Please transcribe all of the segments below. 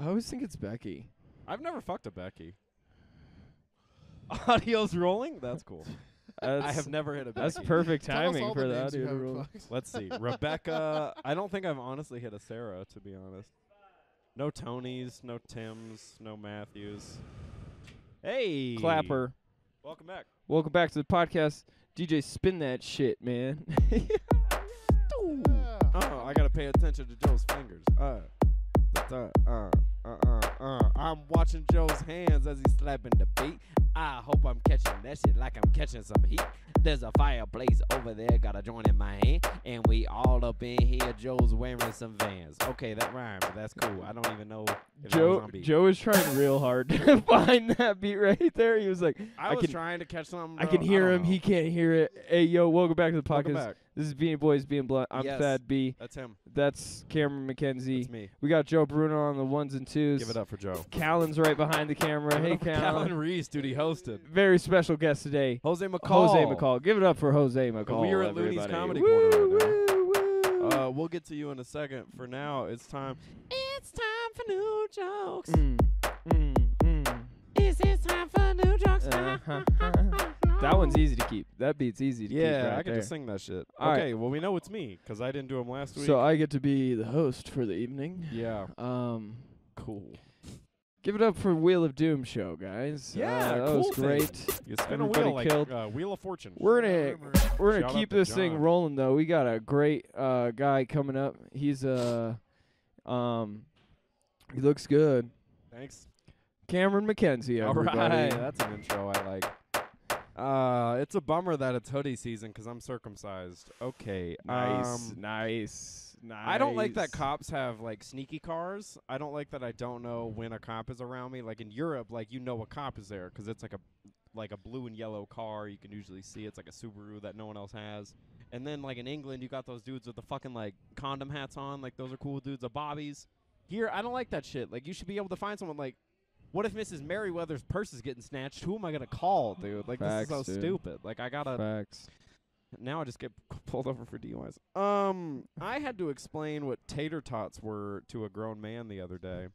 I always think it's Becky. I've never fucked a Becky. Audio's rolling. That's cool. I have never hit a Becky. that's perfect Tell us timing all for the the names you haven't fucked. Let's see. Rebecca. I don't think I've honestly hit a Sarah, to be honest. No Tonys, no Tims, no Matthews. Hey. Clapper. Welcome back. Welcome back to the podcast. DJ, spin that shit, man. Yeah. Oh, I gotta pay attention to Joe's fingers. Uh, uh, uh, uh, uh, uh. I'm watching Joe's hands as he's slapping the beat. I hope I'm catching that shit like I'm catching some heat. There's a fireplace over there, got a joint in my hand, and we all up in here. Joe's wearing some Vans. Okay, that rhymed, but that's cool. I don't even know if that was Joe. Joe is trying real hard to find that beat right there. He was like, I, I was can- trying to catch something. I can hear don't him. know. He can't hear it. Hey, yo, welcome back to the podcast. This is Beanie Boys being blunt. I'm Yes. Thad B. That's him. That's Cameron McKenzie. That's me. We got Joe Bruno on the ones and twos. Give it up for Joe. Callan's right behind the camera. hey, Callan Callan. Reese, dude, he hosted. Very special guest today. Jose Macall. Jose Macall. Give it up for Jose Macall. We are at Loonees. Comedy Woo, Corner right woo, woo. Uh, we'll get to you in a second. For now, it's time. It's time for new jokes. Mm, mm, mm. It's, it's time for new jokes. Uh-huh. that one's easy to keep. That beat's easy to keep. Yeah, right I get there. to sing that shit. All right. okay, well we know it's me because I didn't do them last week. So I get to be the host for the evening. yeah, Um, cool. give it up for Wheel of Doom show, guys. Yeah, uh, that cool was thing. great. You spin Everybody a wheel like killed. uh, Wheel of Fortune. We're gonna we're gonna Shout keep to this thing rolling though. We got a great uh guy coming up. He's uh um he looks good. Thanks. Cameron McKenzie, everybody. right, that's an intro I like. Uh, it's a bummer that it's hoodie season because I'm circumcised. Okay, nice, um, nice, nice. I don't like that cops have like sneaky cars. I don't like that I don't know when a cop is around me. Like in Europe, like you know a cop is there 'cause it's like a like a blue and yellow car. You can usually see it's like a Subaru that no one else has. And then like in England, you got those dudes with the fucking like condom hats on. Like those are cool dudes. The bobbies. Here, I don't like that shit. Like you should be able to find someone like. What if Mrs. Merriweather's purse is getting snatched? Who am I gonna call, dude? Like Facts, this is so dude. stupid. Like I gotta facts. now I just get pulled over for DUIs. Um, I had to explain what tater tots were to a grown man the other day.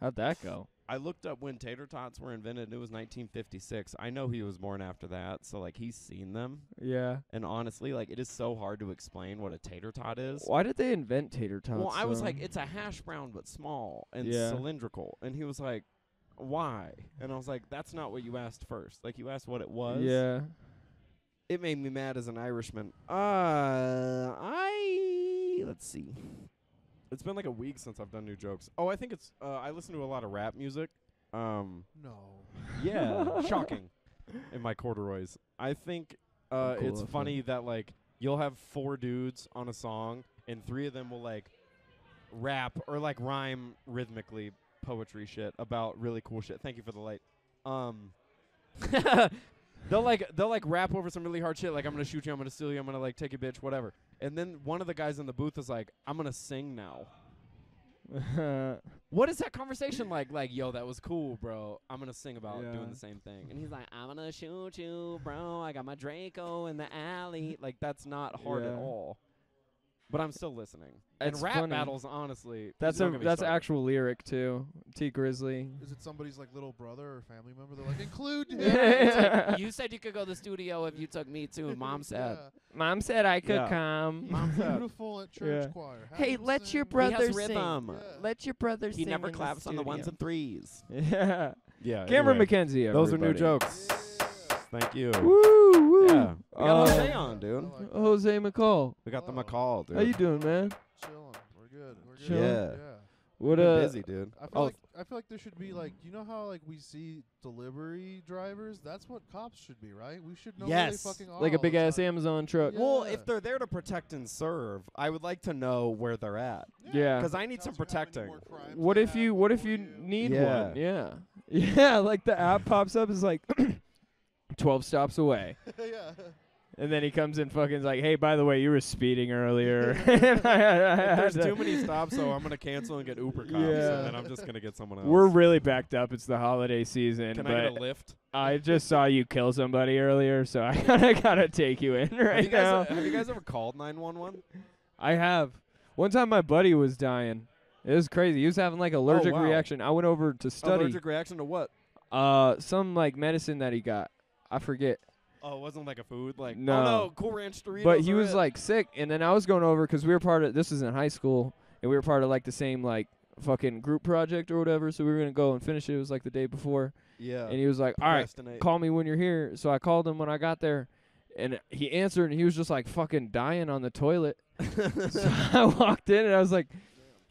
How'd that go? I looked up when tater tots were invented, and it was 1956. I know he was born after that, so like he's seen them. Yeah. And honestly, like it is so hard to explain what a tater tot is. Why did they invent tater tots? Well, I was though? like, it's a hash brown but small and Yeah. cylindrical, and he was like, "Why?" And I was like, "That's not what you asked first. Like you asked what it was." yeah. it made me mad as an Irishman. Uh, I let's see. It's been like a week since I've done new jokes. Oh, I think it's. Uh, I listen to a lot of rap music. Um, No. yeah, shocking. In my corduroys, I think uh, Cool it's outfit. funny that like you'll have four dudes on a song, and three of them will like rap or like rhyme rhythmically poetry shit about really cool shit. Thank you for the light. Um, they'll like they'll like rap over some really hard shit, like I'm gonna shoot you, I'm gonna steal you, I'm gonna like take a bitch, whatever. And then one of the guys in the booth is like, I'm gonna sing now. What is that conversation like? Like, yo, that was cool, bro. I'm gonna sing about Yeah. doing the same thing. And he's like, I'm gonna shoot you, bro. I got my Draco in the alley. Like, that's not hard at all. But I'm still listening. It's and rap funny. battles, honestly, that's a that's started. actual lyric too. Tee Grizzley. Is it somebody's like little brother or family member? They're like, include him. Yeah. Like, you said you could go to the studio if you took me too. And mom said, Mom said I could Yeah. come. Mom Yeah. said, Beautiful at church Yeah. choir. Have Hey, him let your sing. brother he has sing. rhythm. Yeah. Let your brother He sing. never in the claps on the ones and threes. Yeah. Yeah. Cameron anyway. McKenzie. Those are new everybody. jokes. Yeah. Thank you. Woo woo. Yeah. We got Uh, Jose on, dude. I like that. Jose Macall. We got the Oh. Macall, dude. How you doing, man? Chilling. We're good. We're good. Chilling? Yeah. Yeah. What Been uh? busy, dude. I feel Oh, like I feel like there should be like you know how like we see delivery drivers. That's what cops should be, right? We should know Yes. where they fucking are. Like a all the big ass time. Amazon truck. Yeah. Well, if they're there to protect and serve, I would like to know where they're at. Yeah. Because I need some Tells you how many protecting. more crimes What they if have you what if before you need Yeah. one? Yeah. Yeah, like the app pops up is like 12 stops away. yeah. And then he comes in fucking is like, "Hey, by the way, you were speeding earlier." I- I- I there's to- too many stops, so I'm gonna cancel and get Uber cops, Yeah. and then I'm just gonna get someone else. We're really backed up. It's the holiday season, Can but I get a lift? I just saw you kill somebody earlier, so I gotta gotta take you in right have, you guys, now. have you guys ever called 911? I have. One time, my buddy was dying. It was crazy. He was having like allergic oh, wow. reaction. I went over to study Allergic reaction to what? uh some like medicine that he got. I forget. Oh, it wasn't like a food. Like oh, No. oh no, Cool Ranch Doritos. but he was it. like sick and then I was going over cuz we were part of this was in high school and we were part of like the same like fucking group project or whatever so we were going to go and finish it. It was like the day before yeah. and he was like, "All right, call me when you're here." So I called him when I got there, and he answered, and he was just like fucking dying on the toilet. so I walked in, and I was like,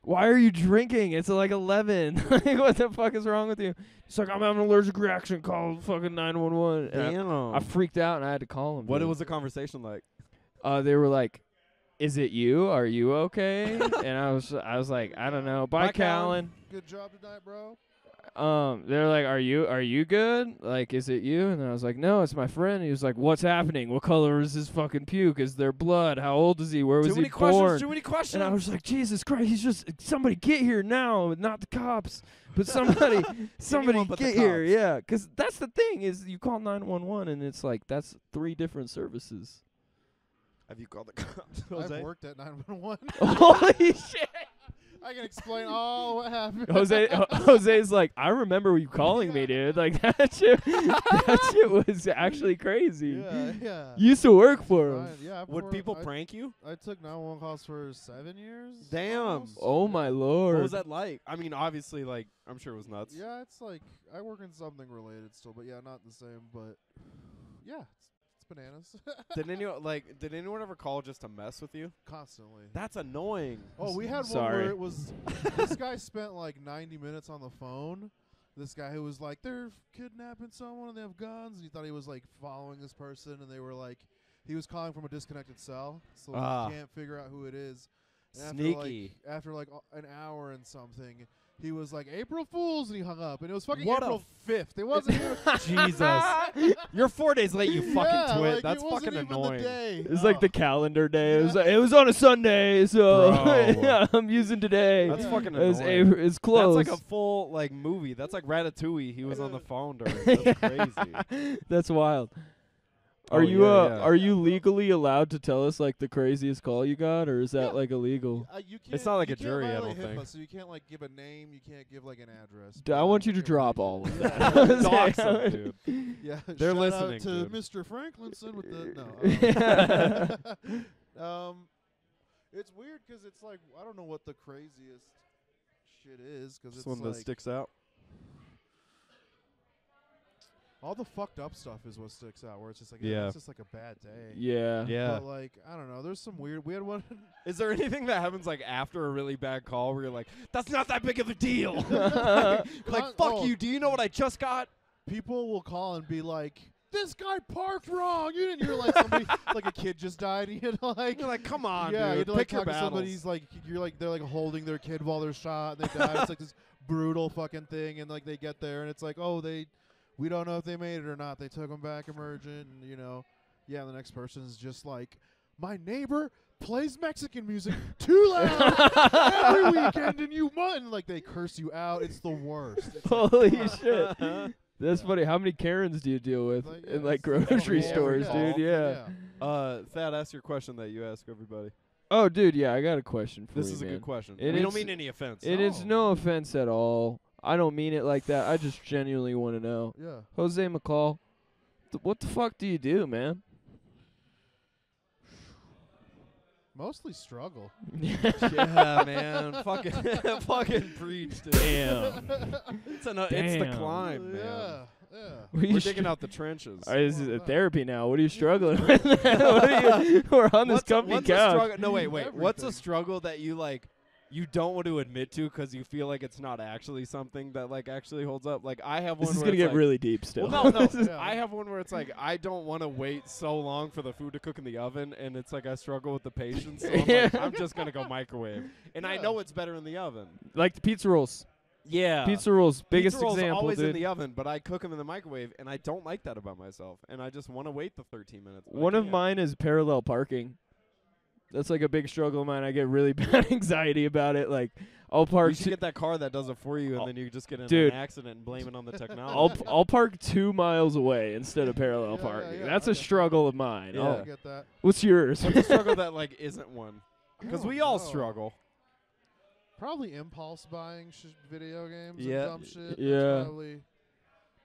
"Why are you drinking? It's like 11. like, what the fuck is wrong with you?" He's like, "I'm having an allergic reaction. Call fucking 911." And I- Damn. I, freaked out, and I had to call him. what dude. was the conversation like? Uh, they were like. Is it you? Are you okay? and I was, I was like, I don't know. Bye, Bye, Callan. Callan. Good job tonight, bro. Um they're like are you are you good like is it you and i was like no it's my friend he was like what's happening what color is his fucking puke is there blood how old is he where was he? too he many questions. born Too many questions. and i was like jesus christ he's just somebody get here now not the cops but somebody somebody Anyone but the get here cops. yeah because that's the thing is you call 911 and it's like that's three different services Have you called the cops? I've worked at 911. holy shit I can explain all what happened. Jose Ho- Jose's like, I remember you calling me, dude. Like that shit, that shit was actually crazy. yeah, yeah. You used to work for him. Fine, Yeah, Would people I, prank you? I took 911 calls for seven years. Damn. almost. Oh my lord. What was that like? I mean, obviously, like I'm sure it was nuts. Yeah, it's like I work in something related still, but yeah, not the same. But yeah, it's, bananas did anyone like? Did anyone ever call just to mess with you? constantly. That's annoying. Oh, we had one Sorry. where it was this guy spent like 90 minutes on the phone. This guy who was like, they're kidnapping someone and they have guns. And he thought he was like following this person, and they were like, he was calling from a disconnected cell, so Ah. he can't figure out who it is. And after, Sneaky. Like, after like a- an hour and something, he was like April Fools, and he hung up. And it was fucking What a April 5th. It wasn't even. Jesus. You're four days late, you fucking yeah, twit. like, That's it wasn't fucking annoying. The day. It was like Oh. the calendar day. It was like, it was on a Sunday, so yeah, I'm using today. That's Yeah. fucking It's, annoying. a- it's close. That's like a full like movie. That's like Ratatouille. He was on the phone during. That's crazy. That's wild. Oh, Are you yeah, uh yeah. are you legally allowed to tell us like the craziest call you got, or is that Yeah. like illegal? Uh, you It's can't- not like you a jury, I don't think. So you can't like give a name. You can't give like an address. D- I want you to you're drop all of that. Dox him, dude. Yeah, They're shout listening, out to dude. Mr. Franklinson with the no. Um, um, it's weird 'cause it's like I don't know what the craziest shit is 'cause This it's one that sticks out. All the fucked up stuff is what sticks out. Where it's just like Yeah. it's just like a bad day. yeah. Yeah. But like I don't know, there's some weird. We had one. Is there anything that happens like after a really bad call where you're like, "That's not that big of a deal"? like, Con- fuck oh. you. Do you know what I just got? people will call and be like, "This guy parked wrong." You didn't hear like somebody like a kid just died. And you had to like, You're like, come on, yeah, you dude. had to like Pick your talk to battles. somebody's like you're like they're like holding their kid while they're shot and they die. it's like this brutal fucking thing, and like they get there and it's like, oh, they, we don't know if they made it or not. They took them back emergent, and you know, yeah. The next person's just like, my neighbor plays Mexican music too loud every weekend, and you mutton like they curse you out. It's the worst. It's like, Holy shit. That's funny. How many Karens do you deal with Like, in like it's- it's grocery all- stores, yeah. dude? Yeah. Uh, Thad, ask your question that you ask everybody. Oh, dude, yeah, I got a question for you. This you. is a man. good question. It we don't is- mean any offense. It is no offense at all. I don't mean it like that. I just genuinely want to know. Yeah. Jose Macall, th- what the fuck do you do, man? Mostly struggle. yeah, man. fucking, fucking preach, dude. Damn. It's, an, uh, it's the Damn. climb, man. yeah. Yeah. What are you We're str- digging out the trenches. All right, this is Well, a therapy now. What are you struggling with? what are you, we're on this What's a- comfy what's a couch. struggle- no, wait, wait. What's a Everything. struggle that you like? You don't want to admit to because you feel like it's not actually something that like actually holds up. Like I have one. This one. is where gonna it's get like, really deep still. Well, no, no. Yeah. I have one where it's like I don't want to wait so long for the food to cook in the oven, and it's like I struggle with the patience. So I'm, like, Yeah. I'm just gonna go microwave, and I know it's better in the oven. like the pizza rolls. Yeah, Pizza rolls, biggest Pizza rolls example, always dude. in the oven, but I cook them in the microwave, and I don't like that about myself, and I just want to wait the 13 minutes. One of mine is parallel parking. That's like a big struggle of mine. I get really bad anxiety about it. Like I'll park. You should get that car that does it for you, and Oh, then you just get in dude. an accident and blame it on the technology. I'll technology. p- I'll park two miles away instead of parallel Yeah, yeah, parking. yeah, That's I a get that. struggle of mine. Yeah. I'll- I get that. What's yours? What's a struggle that like isn't one? Because we all know. struggle. Probably impulse buying sh- video games Yeah. and dumb shit. That's Yeah. Probably,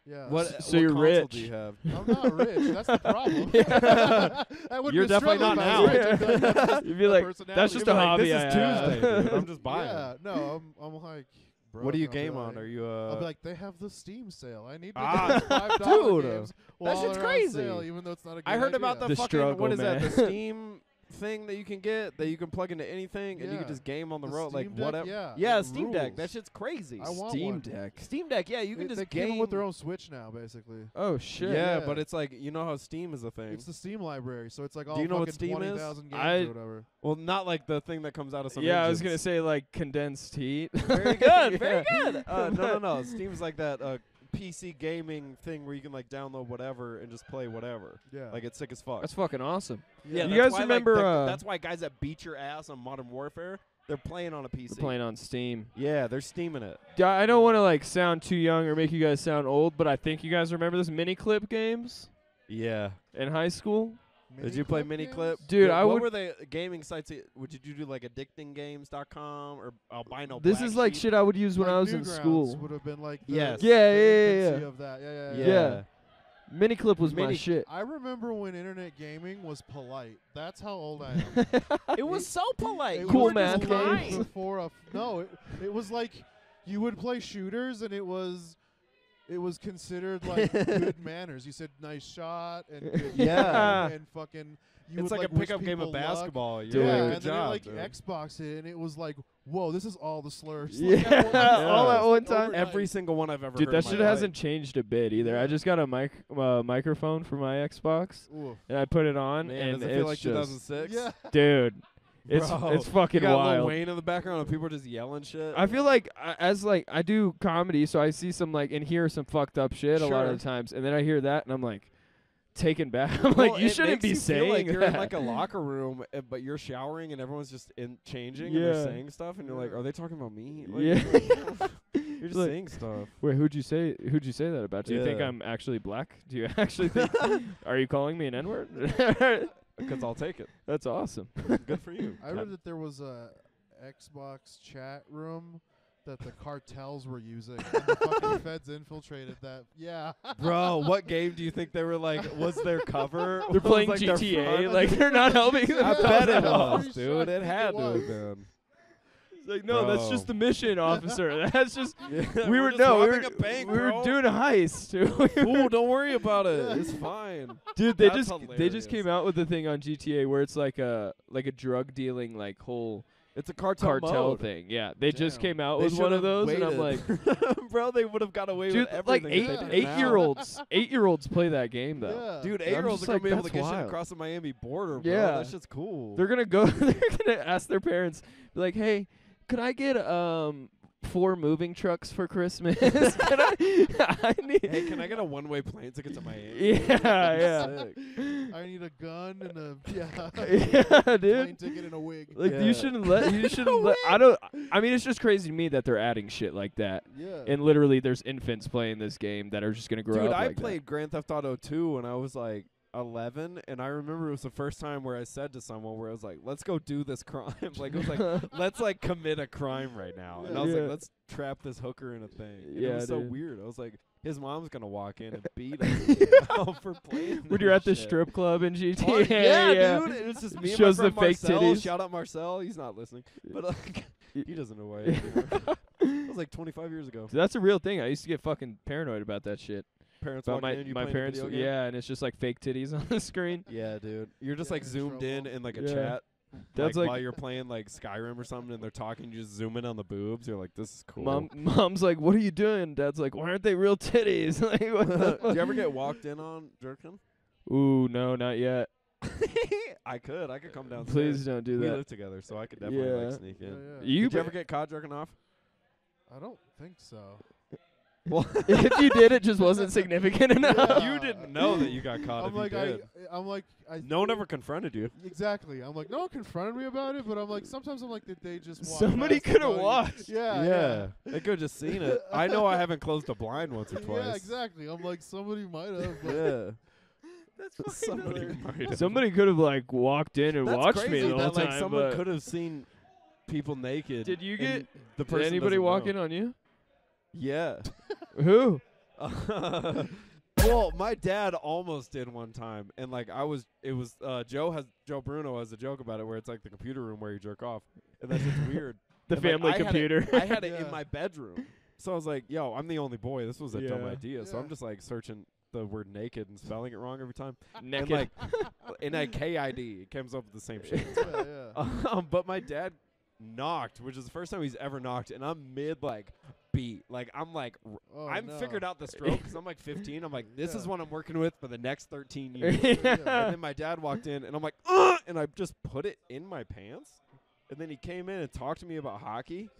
yeah. What? So what you're rich. Do you have? I'm not rich. That's the problem. Yeah. I wouldn't You're definitely not if I now. rich. Like, You'd be like, that's just You'd a be like, hobby This I is have. Tuesday, dude. I'm just buying. Yeah, no, I'm, I'm like, bro. what do you I'll be game on? Are you? Uh, I'll be like, they have the Steam sale. I need to Ah, get the five dollar dude, games that shit's they're on crazy. sale, even though it's not a good I heard about the, idea. The fucking what struggle, is that? The. Steam thing that you can get that you can plug into anything and you Yeah. can just game on the, The road like Steam Deck, whatever. yeah, yeah it Steam Deck. rules. That shit's crazy. I want Steam one. Deck. Steam Deck. Yeah, you can They- just they game came with their own Switch now, basically. Oh shit. Yeah, Yeah. but it's like you know how Steam is a thing. It's the Steam library, so it's like all you know what fucking Steam is? 20,000 games I- or whatever. well, not like the thing that comes out of some. Yeah, I was gonna say like condensed heat. Very good, very good. Uh, no, no, no. Steam's like that uh, PC gaming thing where you can like download whatever and just play whatever. Yeah. Like it's sick as fuck. That's fucking awesome. yeah, You guys why, like, remember, the- uh, that's why guys that beat your ass on Modern Warfare, they're playing on a PC. We're playing on Steam. Yeah, they're steaming it. I don't want to like sound too young or make you guys sound old, but I think you guys remember this Miniclip games Yeah. in high school. Did you play Miniclip mini games? clip? Dude, Yeah, I what would- were the gaming sites? that- Would you do like addictinggames.com or albino? this Black is like Sheep? shit I would use when Like I was in Newgrounds school. Would have been like the, Yes. Yeah, the yeah, yeah, infancy yeah. Of that. Yeah, yeah, Yeah. yeah. Yeah. Miniclip was my Mini- shit. I remember when internet gaming was polite. That's how old I am. It was so polite. It Cool were math just games. lying. Before a f- no, it, it was like you would play shooters and it was it was considered like good manners. You said nice shot and good Yeah. and, and fucking. You It's would, like, a pickup game of people luck. basketball. You're Dude. like, Yeah, good and then job, it, like dude. Xbox hit, and it was like, whoa, this is all the slurs. Yeah, Like, at once. all at one time. overnight. Every single one I've ever Dude, heard that in my shit life. hasn't changed a bit either. I just got a mic uh, microphone for my Xbox Ooh. and I put it on Man, and does it it's feel like just 2006? Yeah. dude, it's Bro, it's You fucking got Lil wild. Wayne in the background and people are just yelling shit. I feel like I- as like I do comedy, so I see some like and hear some fucked up shit a lot Sure. of the times, and then I hear that and I'm like taken back. I'm Well, like, you it shouldn't makes be you saying feel like you're that. in like a locker room, uh, but you're showering and everyone's just in changing and Yeah. they're saying stuff, and you're like, are they talking about me? Like, yeah. you're just Like- saying stuff. Wait, who'd you say? Who'd you say that about? Do you think Yeah. I'm actually black? Do you actually think? are you calling me an N word? Because I'll take it. That's awesome. Good for you. I read that there was a Xbox chat room that the cartels were using. and the fucking feds infiltrated that. Yeah. Bro, what game do you think they were like? Was their cover? They're was, playing like, their GTA. front? Like they're not helping. I bet it all. was, Pretty sure I dude. It had to have been. Like no, that's just the mission, officer. That's just Yeah, we we're just no, we robbing were, a bank, we were doing a heist. Ooh, don't worry about it. It's fine. Dude, they That's just they just came out with the thing on GTA where it's like a like a drug dealing like whole It's a cartel, cartel mode. thing. Yeah, they just Damn. came out They with one of should've those, and I'm like, waited. bro, they would have got away dude, with like everything. eight if they did eight now. year olds, eight year olds play that game though. Yeah. Dude, eight year olds just are like, gonna be able to that's get shit wild. across the Miami border, bro. Yeah. That shit's cool. They're gonna go. They're gonna ask their parents, be like, "Hey, could I get um four moving trucks for Christmas? can I? I need. hey, can I get a one way plane ticket to Miami? Yeah, yeah. I need a gun and a yeah, yeah, plane dude. ticket and a wig. Like Yeah. you shouldn't let you shouldn't let I don't I mean it's just crazy to me that they're adding shit like that. yeah. And literally there's infants playing this game that are just gonna grow up. Dude, up I like played Grand Theft Auto 2 and I was like 11, and I remember it was the first time where I said to someone where I was like, "Let's go do this crime." like it was like, "Let's like commit a crime right now," and I was Yeah. like, "Let's trap this hooker in a thing." And Yeah, it was so weird. I was like, "His mom's gonna walk in and beat us you for playing." when you're at the strip club in GTA, Oh, yeah, yeah. dude. It was just me Shows the and my friend fake Marcel. titties. Shout out Marcel. He's not listening, but like, he doesn't know why. I am anymore. That was like 25 years ago. So that's a real thing. I used to get fucking paranoid about that shit. Parents About walking my in, you my parents, video yeah, and it's just like fake titties on the screen. Yeah, dude. You're just Get like zoomed in in like a Yeah. chat. That's like, like- while you're playing like Skyrim or something and they're talking, you just zoom in on the boobs. You're like, this is cool. Mom, mom's like, "What are you doing?" Dad's like, "Why aren't they real titties?" like, what the Did fuck? you ever get walked in on, Jerkin? Ooh, no, not yet. I could. I could come downstairs. Please don't do that. we that. live together, so I could definitely Yeah. like sneak in. yeah. You, Did you ever get caught jerking off? I don't think so. Well, if you did, it just wasn't significant enough. Yeah. you didn't know that you got caught. I'm if like you did. I, I'm like I. no one ever confronted you. Exactly. I'm like no one confronted me about it, but I'm like sometimes I'm like did they just walk Somebody could have watched. Yeah, yeah. they could have just seen it. I know I haven't closed a blind once or twice. Yeah, exactly. I'm like somebody might have. Yeah. That's Somebody might have. Somebody could have like walked in and That's watched crazy me the whole that like time. someone but could have seen people naked. Did you and get- the Did person? anybody doesn't walk know. in on you? Yeah. Who? well, my dad almost did one time, and like I was, it was uh, Joe has Joe Bruno has a joke about it where it's like the computer room where you jerk off, and that's just weird. The And, like, family I had it- computer. I had it Yeah. in my bedroom, so I was like, "Yo, I'm the only boy. This was a dumb Yeah. idea." So I'm just like searching the word naked and spelling it wrong every time. Naked. And like in a KID, it comes up with the same shit. yeah, yeah. Um, but my dad knocked, which is the first time he's ever knocked, and I'm mid like beat. Like I'm like Oh, I'm no. figured out the stroke because I'm like 15. I'm like this is what I'm working with for the next 13 years. Yeah. and then my dad walked in, and I'm like, Ugh! and I just put it in my pants. And then he came in and talked to me about hockey.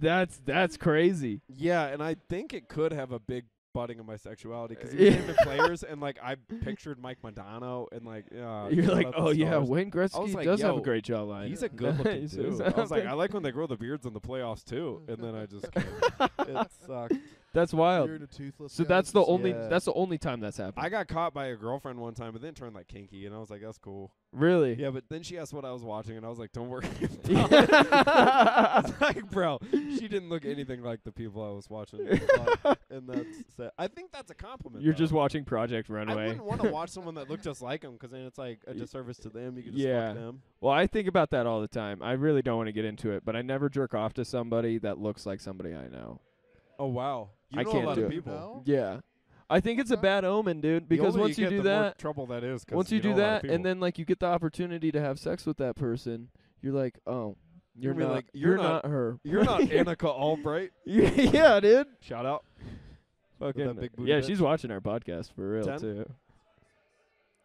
that's that's crazy. Yeah, and I think it could have a big budding of my sexuality because he was naming players, and like I pictured Mike Modano, and like yeah, You're like, oh yeah. Wayne Gretzky like, does have a great jawline. He's a good looking dude. I was like, I like when they grow the beards in the playoffs too. And then I just it sucked. That's wild. You're into toothless So that's the only Yeah. that's the only time that's happened. I got caught by a girlfriend one time, but then turned like kinky, and I was like, that's cool. really? Yeah, but then she asked what I was watching, and I was like, don't worry. Yeah. I was like, bro, she didn't look anything like the people I was watching. and that's sad. I think that's a compliment. You're though. just watching Project Runway. I wouldn't want to watch someone that looked just like him, because then it's like a disservice to them. You could just yeah. them. Well, I think about that all the time. I really don't want to get into it, but I never jerk off to somebody that looks like somebody I know. Oh wow, you I know can't a lot do of it. people. No? Yeah. I think it's a bad omen, dude, The because older once you, get, do the more that, trouble that is. 'cause once you, know do a lot of that and then like you get the opportunity to have sex with that person, you're like, "Oh, you're You're be not like, you're, "You're not, not- her." you're not Annika Albright. yeah, dude. Shout out. Fucking big booty Yeah, bitch. she's watching our podcast for real Ten? too.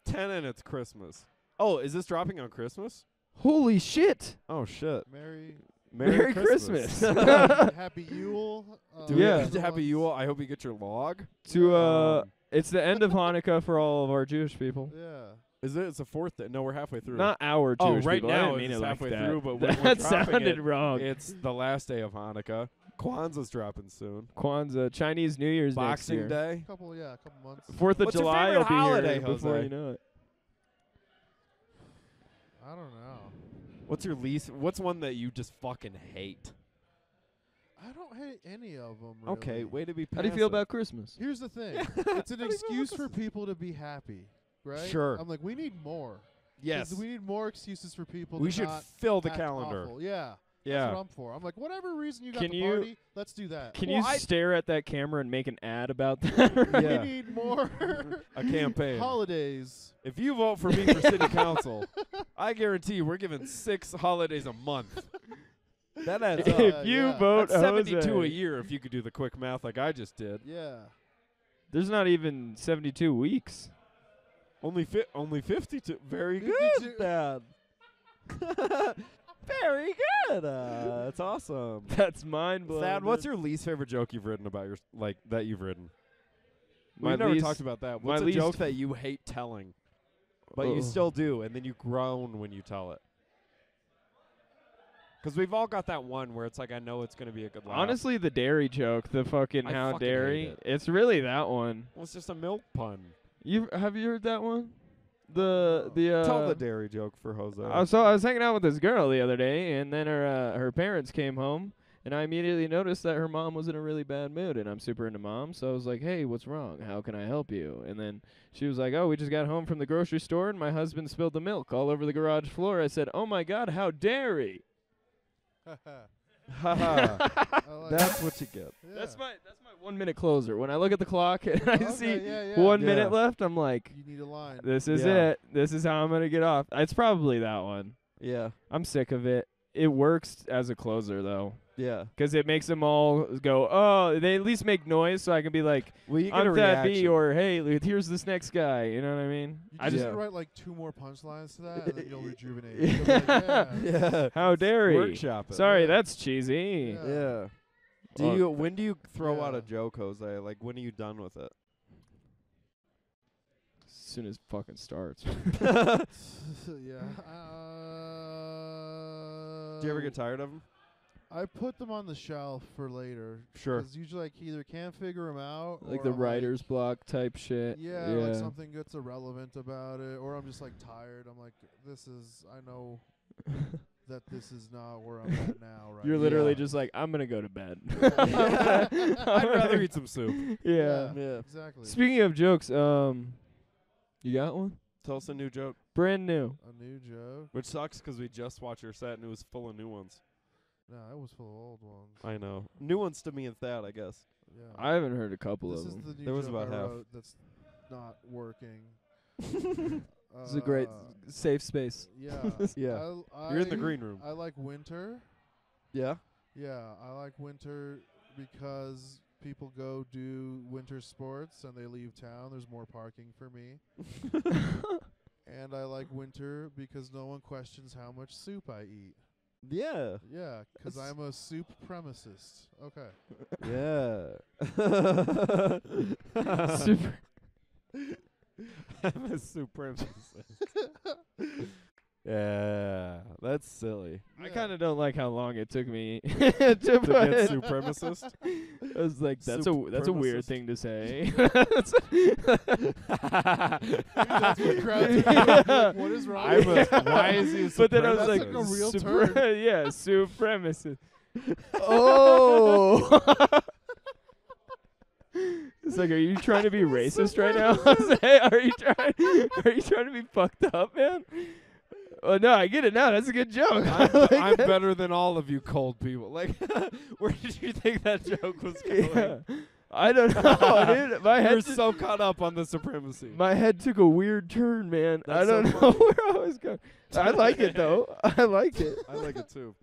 Ten and it's Christmas. Oh, is this dropping on Christmas? Holy shit. Oh shit! Merry, Merry, Merry Christmas. Christmas. Happy Yule. Uh, Do Yeah. Happy Yule. I hope you get your log. to uh Um, it's the end of Hanukkah for all of our Jewish people. Yeah. is it? It's the fourth day. No, we're halfway through. Not our Oh, right people. Now didn't mean it's it like halfway that. through, but when we're that sounded it, wrong. It's the last day of Hanukkah. Kwanzaa's dropping soon. Kwanzaa, Chinese New Year's next Boxing year. Day. Couple, yeah, a couple months. Fourth of What's your July favorite will be holiday, here before you know it. I don't know. What's your least? What's one that you just fucking hate? I don't hate any of them. Okay, way to be. How do you feel about Christmas? Here's the thing. it's an How do you feel excuse for people to be happy, right? Sure. I'm like, we need more. Yes, We need more excuses for people. we to should not fill the calendar. awful. Yeah. Yeah. That's what I'm for. I'm like, whatever reason you got Can the you- party, let's do that. Can Well, you I- stare at that camera and make an ad about that? Yeah. We need more A campaign. holidays. If you vote for me for city council, I guarantee we're giving six holidays a month. That adds up. if Uh, you yeah. vote That's 72 Jose, a year if you could do the quick math like I just did. Yeah. There's not even 72 weeks. Only fi- only 52. Very 52. good, Dad. Very good. Uh, that's awesome. That's mind blowing. Thad, what's your least favorite joke you've written about your like that you've written? My We've never least- talked about that. What's a joke that you hate telling, but you still do, and then you groan when you tell it? Because we've all got that one where it's like, I know it's gonna be a good laugh. Honestly, the dairy joke, the fucking I how fucking dairy. it. It's really that one. well, it's just a milk pun. You have you heard that one? The the uh, Tell the dairy joke for Jose. I was, so I was hanging out with this girl the other day, and then her uh, her parents came home, and I immediately noticed that her mom was in a really bad mood, and I'm super into mom, so I was like, "Hey, what's wrong? How can I help you?" And then she was like, "Oh, we just got home from the grocery store, and my husband spilled the milk all over the garage floor." I said, "Oh my God, how dairy!" Haha. I like That's what you get. Yeah. That's my that's my one minute closer. When I look at the clock and I Okay, see yeah, yeah. one Yeah. minute left, I'm like, You need a line. "This is Yeah. it. This is how I'm gonna get off." It's probably that one. Yeah. I'm sick of it. It works as a closer though. Yeah. because it makes them all go, oh, they at least make noise, so I can be like, Well, you get I'm a Thad B, reaction. or hey, l- here's this next guy. You know what I mean? You I just just need to Yeah. write like two more punchlines to that, and then you'll rejuvenate. You'll be like, yeah. yeah. how dare he? Workshop it. Sorry, Yeah. that's cheesy. Yeah. Yeah. Do Well, you? When do you throw out Yeah. a joke, Jose? Like when are you done with it? As soon as fucking starts. yeah. Uh, Do you ever get tired of them? I put them on the shelf for later. Sure. Because usually, I either can't figure them out, like or the I'm writer's block type shit. Yeah, yeah. like something gets irrelevant about it, or I'm just like tired. I'm like, this is, I know, that this is not where I'm at now. Right. You're literally Yeah. just like, I'm gonna go to bed. I'd rather eat some soup. Yeah. Yeah. exactly. Speaking of jokes, um, you got one? Tell us a new joke. Brand new. a new joke. Which sucks because we just watched your set and it was full of new ones. No, that was full of old ones. I know. New ones to me and Thad, I guess. Yeah. I haven't heard a couple this of is them. the new There was about I half. wrote that's not working. It's a great Uh, safe space. Yeah. Yeah. I, You're in the green room. I like winter. Yeah. Yeah, I like winter because people go do winter sports and they leave town. There's more parking for me. and I like winter because no one questions how much soup I eat. Yeah. Yeah, 'cause That's- I'm a soup premicist. Okay. Yeah. Super. I'm a supremacist. Yeah, that's silly. I Yeah. kind of don't like how long it took me to, To put get supremacist. I was like, that's a that's a weird Supremacist. thing to say. That's what crowds are Yeah. like, what is wrong? I'm with a, you?" why is he a but then I was That's like, like a real supre- yeah, supremacist. oh. It's like, are you trying to be racist right now? Are you trying? Are you trying to be fucked up, man? Oh no, I get it now. That's a good joke. I I'm, like I'm better than all of you cold people. Like, where did you think that joke was going? Yeah. I don't know, dude. My You're head, just, so caught up on the supremacy. my head took a weird turn, man. I That's so don't know where I was going. I like it though. I like it. I like it too.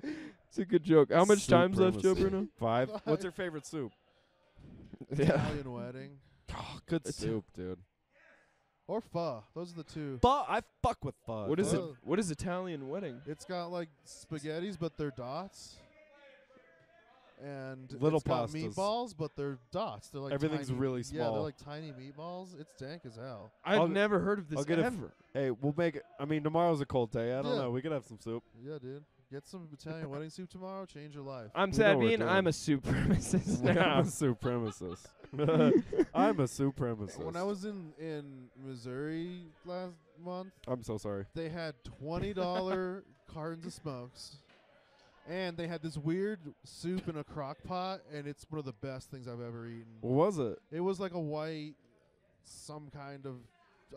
It's a good joke. How much time's left, Joe Bruno? Five. What's your favorite soup? Yeah. Italian wedding Oh, good It's- soup, dude. Or pho. Those are the two. But I fuck with pho. What is it? What is Italian wedding? It's got like spaghettis, but they're dots. And Little it's got pastas. meatballs, but they're dots. They're like Everything's tiny- really Yeah, small. they're like tiny meatballs. It's dank as hell. I've I'll- never heard of this I'll get a f- ever. Hey, we'll make it. I mean, tomorrow's a cold day. I don't Yeah. know. We could have some soup. Yeah, dude. Get some Italian wedding soup tomorrow. Change your life. I'm We know we're Sabine. I'm doing. a supremacist I'm a supremacist. I'm a supremacist. When I was in in Missouri last month, I'm so sorry. they had twenty dollar cartons of smokes, and they had this weird soup in a crock pot, and it's one of the best things I've ever eaten. What was it? It was like a white, some kind of,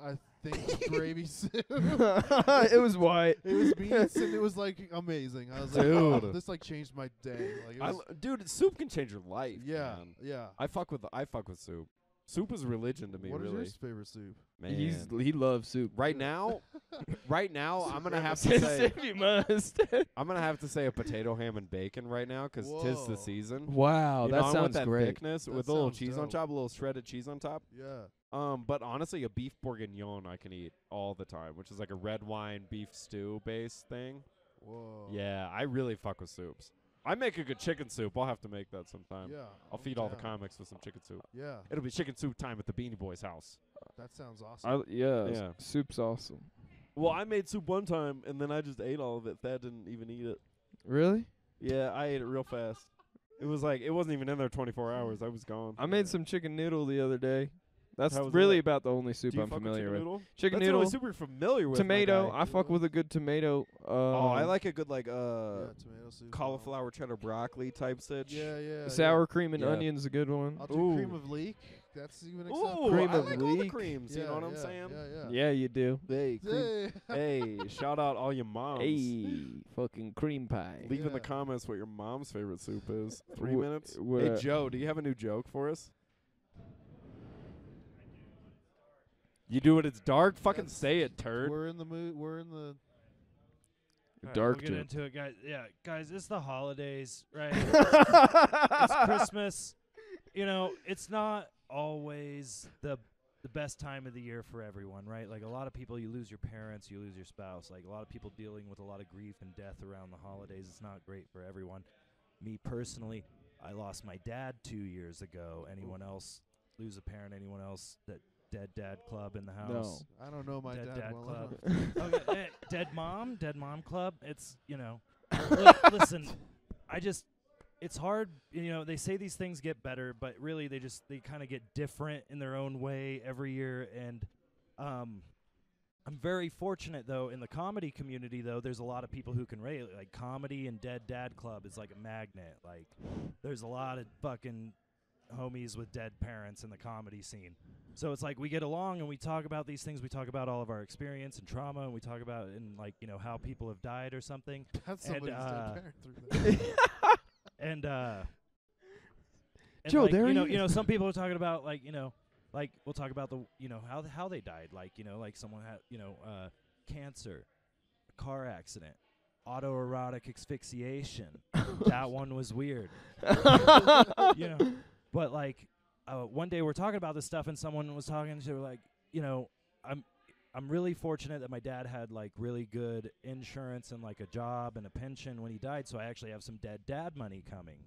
I think gravy soup. it was white. It was beans, and it was like amazing. I was like, oh, Dude. this like changed my day. Like, it I was, l dude, soup can change your life. yeah, man. yeah. I fuck with I fuck with soup. Soup is religion to me, What is really. your favorite soup? Man. He's he loves soup. right now, right now, I'm gonna have to say if you must. I'm gonna have to say a potato ham and bacon right now 'cause tis the season. wow, You that know, I want sounds that great. thickness That with a little sounds cheese on dope. top, a little shredded cheese on top. Yeah. Um, but honestly, a beef bourguignon I can eat all the time, which is like a red wine beef stew based thing. Whoa. Yeah, I really fuck with soups. I make a good chicken soup. I'll have to make that sometime. Yeah. I'll I'm feed all the comics with some chicken soup. Yeah. It'll be chicken soup time at the Beanie Boys house. That sounds awesome. I, yeah, Yeah. soup's awesome. Well, I made soup one time and then I just ate all of it. Thad didn't even eat it. Really? Yeah, I ate it real fast. It was like it wasn't even in there 24 hours. I was gone. I made some chicken noodle the other day. That's How was really that? about the only soup Do you I'm fuck familiar with. with. Chicken noodle? Chicken That's the only noodle, soup you're familiar with. my tomato. guy. I fuck with a good tomato. Uh, oh, I like a good like uh yeah, tomato soup. cauliflower cheddar broccoli type stitch. Yeah, yeah. sour yeah. cream and Yeah. onions a good one. I'll do Ooh. cream of leek. That's even Ooh, acceptable. Cream I of like all the leek. creams. yeah, you know what I'm yeah, saying? Yeah, yeah. Yeah, you do. Hey, cream. Hey. hey, shout out all your moms. Hey, fucking cream pie. Leave in the Yeah. comments what your mom's favorite soup is. Three Wh- minutes. wha- hey Joe, do you have a new joke for us? You do it. It's dark. Fucking That's- say it, turd. We're in the mood. We're in the. All right, Dark we'll get joke. into it, guys. Yeah, guys, it's the holidays, right? it's Christmas. You know, it's not always the the best time of the year for everyone, right? Like a lot of people, you lose your parents, you lose your spouse. Like a lot of people dealing with a lot of grief and death around the holidays. It's not great for everyone. Me personally, I lost my dad two years ago. Anyone else lose a parent? Anyone else that dead dad club in the house? No, I don't know my Dead dad, Dad well Club. enough. okay, eh, dead mom, dead mom club. It's you know, li- listen, I just it's hard. You know, they say these things get better, but really they just they kind of get different in their own way every year. And um, I'm very fortunate though in the comedy community though. There's a lot of people who can relate. Like comedy and Dead Dad Club is like a magnet. Like there's a lot of fucking homies with dead parents in the comedy scene. So it's like we get along and we talk about these things. We talk about all of our experience and trauma, and we talk about and like you know how people have died or something. That's And, somebody's uh, dead parent through that. And uh, and Joe, like, there you know, you know, some people are talking about like you know, like we'll talk about the you know how how they died. Like you know, like someone had you know uh, cancer, a car accident, autoerotic asphyxiation. that one was weird. you know, but like uh, one day we're talking about this stuff and someone was talking to like you know I'm I'm really fortunate that my dad had like really good insurance and like a job and a pension when he died so I actually have some dead dad money coming.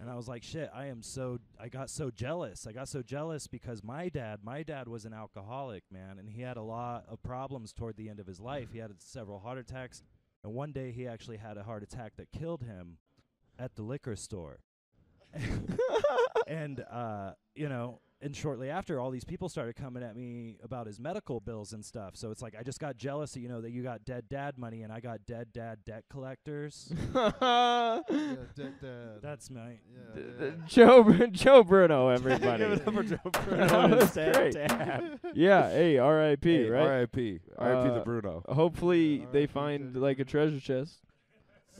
And I was like, shit, I am so, I got so jealous. I got so jealous because my dad, my dad was an alcoholic, man, and he had a lot of problems toward the end of his life. He had several heart attacks, and one day he actually had a heart attack that killed him at the liquor store. and, uh, you know, and shortly after, all these people started coming at me about his medical bills and stuff. So it's like I just got jealous, that, you know, that you got dead dad money and I got dead dad debt collectors. yeah, dead dad. That's my yeah, D- yeah. Joe Br- Joe Bruno, everybody. Give it up for Joe That Bruno. was Dad, great. dad. yeah, hey, R.I.P. Hey, right? R.I.P. R.I.P. the Uh, Bruno. Hopefully Yeah, they find like a treasure chest.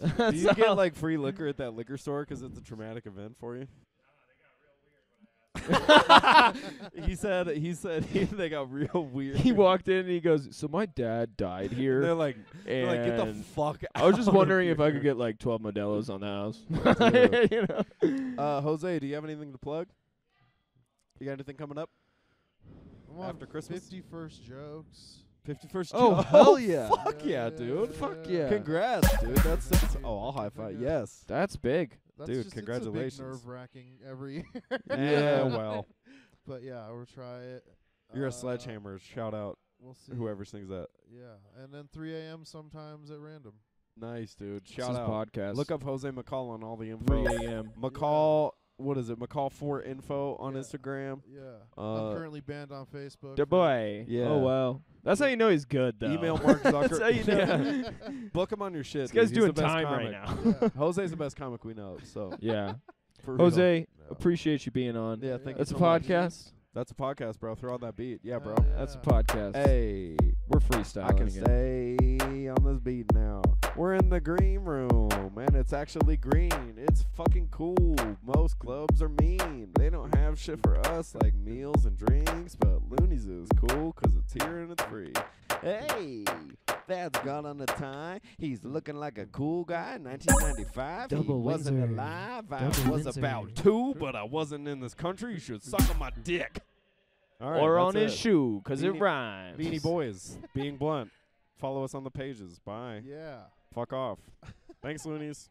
Do you all. get like free liquor at that liquor store 'cause it's a traumatic event for you? he said. He said he, they got real weird. he walked in and he goes, "So my dad died They're here." like, they're like, get the and fuck. I was just out wondering if I could get like 12 Modelo's on the house. You know? Uh, Jose, do you have anything to plug? You got anything coming up? I'm on after Christmas? 51st jokes. Fifty first. Oh, hell yeah. Fuck yeah, dude. Fuck yeah. Congrats, dude. That's, that's oh, I'll high five. Yes. That's big. That's Dude, just, congratulations. It's a big nerve wracking every year. Yeah. Well, but yeah, we'll try it. you're Uh, a sledgehammer. Shout out We'll see. whoever sings that. Yeah, and then 3 a.m. sometimes at random. Nice, dude. Shout is out. podcast. Look up Jose Macall on all the info. 3 info. a.m. Macall, what is it? Macall four info on Yeah. Instagram. Yeah, Uh, I'm currently banned on Facebook. The boy. Yeah. Oh wow. That's how you know he's good though. Email Mark Zucker. That's how you know. Yeah. Book him on your shit. This dude. guy's He's doing the best time comic. right now. Yeah. Jose's the best comic we know. So yeah. for. Jose, No. appreciate you being on. Yeah, thank Yeah. you That's so a much. That's a podcast, bro. Throw on that beat. Yeah, bro. Hell That's a podcast. Hey, We're freestyling I can again. stay on this beat now. We're in the green room, and it's actually green. It's fucking cool. Most clubs are mean. They don't have shit for us like meals and drinks, but Loonees is cool because it's here and it's free. Hey, Thad's got on a tie. He's looking like a cool guy. 1995. he wasn't Windsor. alive. I was Windsor. about two, but I wasn't in this country. You should suck on my dick. All right, or on his it. shoe, 'cause it rhymes. Beanie Boys, being blunt. Follow us on the pages. Bye. Yeah. Fuck off. Thanks, Loonees.